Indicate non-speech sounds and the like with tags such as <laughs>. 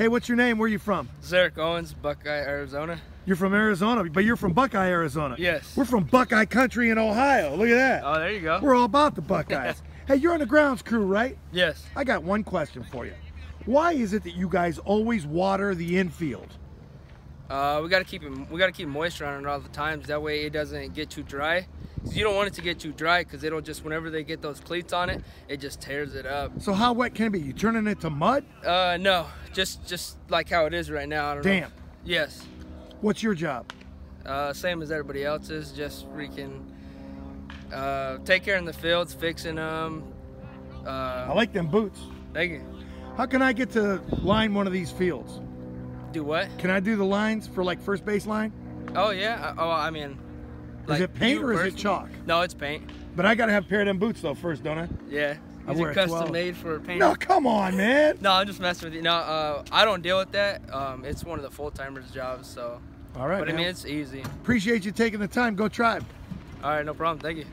Hey, what's your name? Where are you from? Zarek Owens, Buckeye, Arizona. You're from Arizona, but you're from Buckeye, Arizona. Yes. We're from Buckeye country in Ohio. Look at that. Oh, there you go. We're all about the Buckeyes. <laughs> hey, you're on the grounds crew, right? Yes. I got one question for you. Why is it that you guys always water the infield? Uh, we gotta keep it. We gotta keep moisture on it all the times. That way it doesn't get too dry. 'Cause you don't want it to get too dry because it'll just whenever they get those cleats on it, it just tears it up. So how wet can it be? You turning it to mud? Uh, no, just just like how it is right now. I don't know. Yes. What's your job? Uh, same as everybody else's. Just freaking uh, take care in the fields, fixing them. I Uh, like them boots. thank you. How can I get to line one of these fields? Do what? Can I do the lines for like first base line? Oh yeah. Oh, I mean. Is it paint or is it chalk? No, it's paint. But I gotta have a pair of them boots though first, don't I? Yeah. I wear it custom 12. made for paint? No, come on, man. No, I'm just messing with you. No, uh, I don't deal with that. Um, it's one of the full timers' jobs, so. All right, But I mean, it's easy. Appreciate you taking the time. Go tribe. All right, no problem. Thank you.